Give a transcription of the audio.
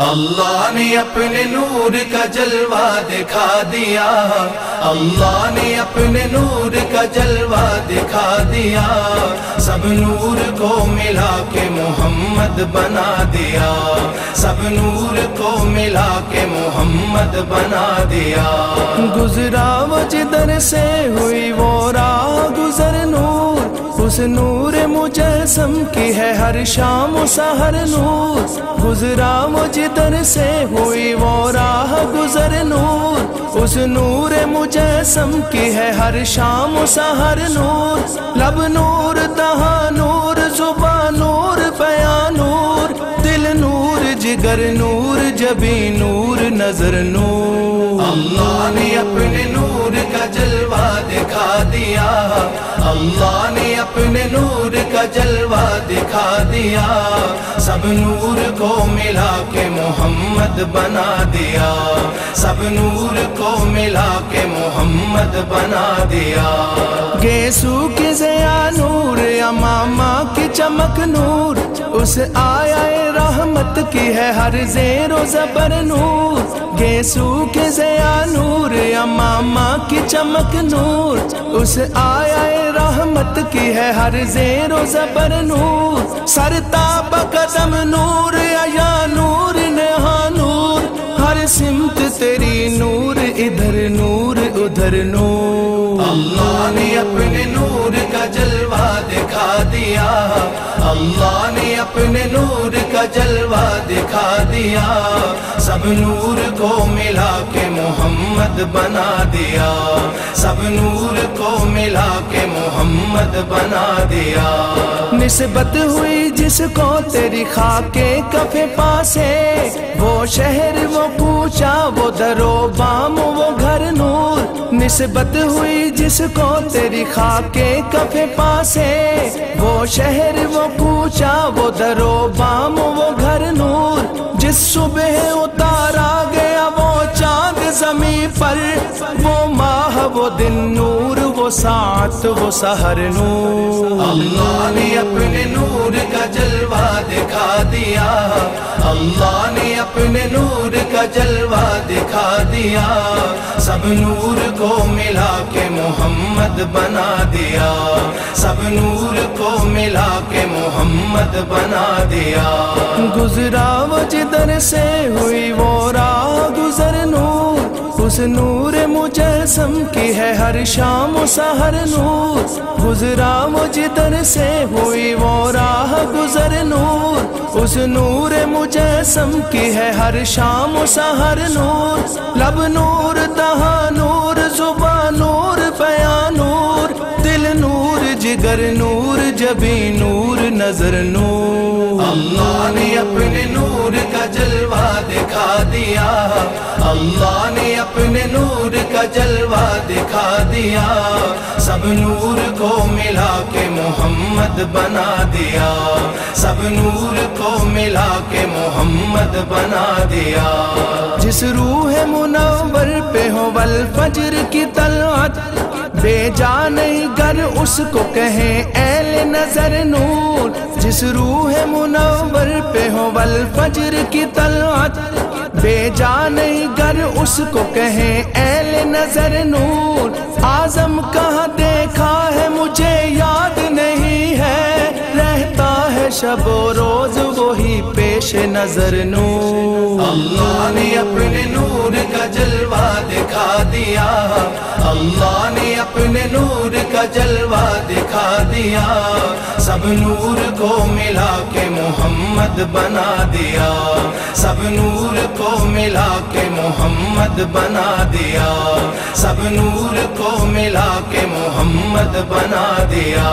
اللہ نے اپنے نور کا جلوہ دکھا دیا۔ اللہ نے اپنے نور کا جلوہ دکھا دیا۔ سب نور کو ملا کے محمد بنا دیا۔ سب نور کو ملا کے محمد بنا دیا۔ گزرا وہ جدھر سے ہوئی وہ راہ، گزر نور۔ اس نور مجسم کی ہے ہر شام و نور۔ گزرا وہ جدھر سے ہوئی وہ راہ، گزر نور۔ اس نور مجسم کی ہے ہر شام و نور۔ لب نور، دہا نور، زبان نور پیا نور جگر نور جبی نور نظر نور۔ اللہ نے اپنے نور کا جلوہ دکھا دیا۔ اللہ نے اپنے نور کا جلوہ دکھا دیا۔ سب نور کو ملا کے محمد بنا دیا۔ سب نور کو ملا کے محمد بنا دیا۔ گیسو کی زیا نور اماما کی چمک نور، اس آیا رحمت کی ہے ہر زیر و زبر نور۔ گیسو کے زیا نور اماما کی چمک نور۔ اس آیا رحمت کی ہے ہر زیر و زبر نور۔ سرتاب قدم نور یا نور نہا نور۔ ہر سمت تیری نور، ادھر نور ادھر نور۔ اللہ نے اپنے نور کا جلوہ دکھا دیا۔ اللہ نے اپنے نور کا جلوہ دکھا دیا، سب نور کو ملا کے محمد بنا دیا۔ سب نور کو ملا کے محمد بنا دیا۔ نسبت ہوئی جس کو تیری خاکے کفے پاسے، وہ شہر وہ پوچھا وہ درو بام وہ گھر نور۔ نسبت ہوئی جس کو تیری خاکے کفے پاسے، وہ شہر وہ پوچھا وہ درو بام وہ گھر نور جس صبح اتارا گیا، وہ چاند زمین پر۔ وہ ماہ، وہ دن نور، وہ سات وہ سہر نور۔ اللہ نے اپنے نور کا جلوہ دیا۔ اللہ نے اپنے نور کا جلوہ دکھا دیا۔ سب نور کو ملا کے محمد بنا دیا۔ سب نور کو ملا کے محمد بنا دیا۔ گزرا وہ جدھر سے ہوئی وہ راہ گزر نور۔ اس نور مجسم کی ہے ہر شام و سحر نور۔ گزرا وہ جدھر سے ہوئی وہ راہ گزر نور۔ اس نور مجسم کی ہے ہر شام و سحر نور، لب نور دہا نور زبان نور پیا نور، دل نور، جگر نور، جبی نور، نظر نور۔ اللہ نے اپنے نور کا جلوہ دکھا دیا۔ اللہ نے نور کا جلوہ دکھا دیا، سب نور کو ملا کے محمد بنا دیا۔ سب نور کو ملا کے محمد بنا دیا۔ جس روح منور پہ ہو ول فجر کی طلعت۔ بے جا نہیں گر، اس کو کہیں ایل نظر نور۔ جس روح منور پہ ہو ول فجر کی طلعت۔ بے نہیں گر اس کو کہیں ایل نظر نور آزم کہاں دیکھا ہے مجھے یاد نہیں ہے، رہتا ہے شب و روز وہی پیش نظر نور۔ اللہ نے اپنے نور کا جلوہ دکھا دیا۔ اللہ نے اپنے نور کا جلوہ دکھا دیا۔ سب نور کو ملا کے محمد بنا دیا۔ سب نور کو ملا کے محمد بنا دیا۔ سب نور کو ملا کے محمد بنا دیا۔